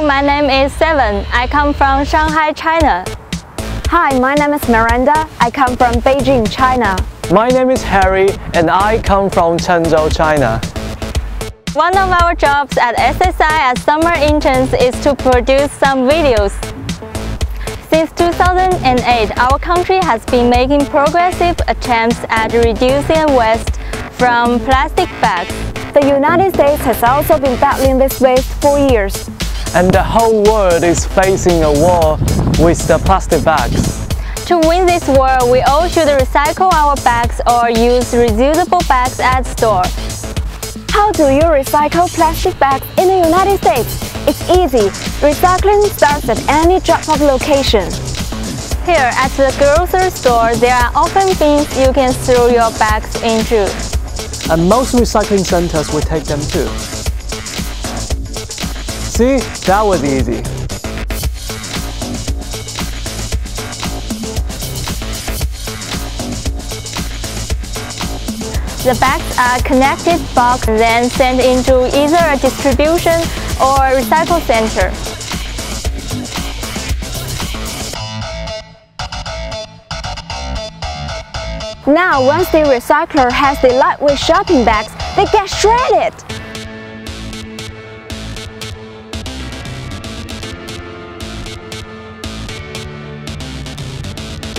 name is Seven. I come from Shanghai, China. Hi, my name is Miranda. I come from Beijing, China. My name is Harry and I come from Chenzhou, China. One of our jobs at SSI as summer interns is to produce some videos. Since 2008, our country has been making progressive attempts at reducing waste from plastic bags. The United States has also been battling this waste for years. And the whole world is facing a war with the plastic bags. To win this war, we all should recycle our bags or use reusable bags at store. How do you recycle plastic bags in the United States? It's easy. Recycling starts at any drop-off location. Here at the grocery store, there are often bins you can throw your bags into. And most recycling centers will take them too. See, that was easy. The bags are connected box then sent into either a distribution or recycle center. Now, once the recycler has the lightweight shopping bags, they get shredded.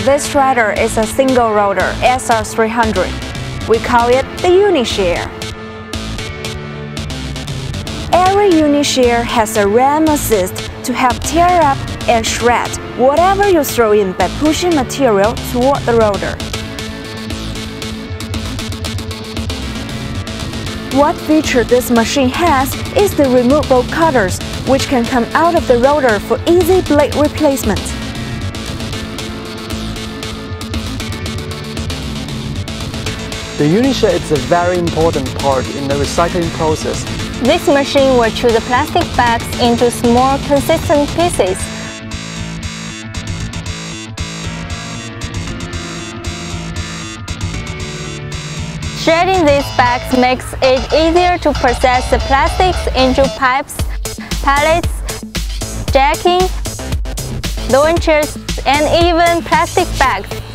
This shredder is a single rotor SR300. We call it the Uni-Shear. Every Uni-Shear has a ram assist to help tear up and shred whatever you throw in by pushing material toward the rotor. What feature this machine has is the removable cutters, which can come out of the rotor for easy blade replacement. The Uni-Shear is a very important part in the recycling process. This machine will chew the plastic bags into small, consistent pieces. Shredding these bags makes it easier to process the plastics into pipes, pallets, jacking, launchers, and even plastic bags.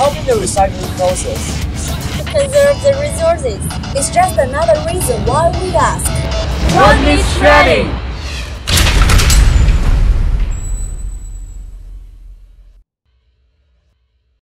Helping the recycling process. To conserve the resources. It's just another reason why we ask. What is shredding?